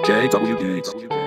JW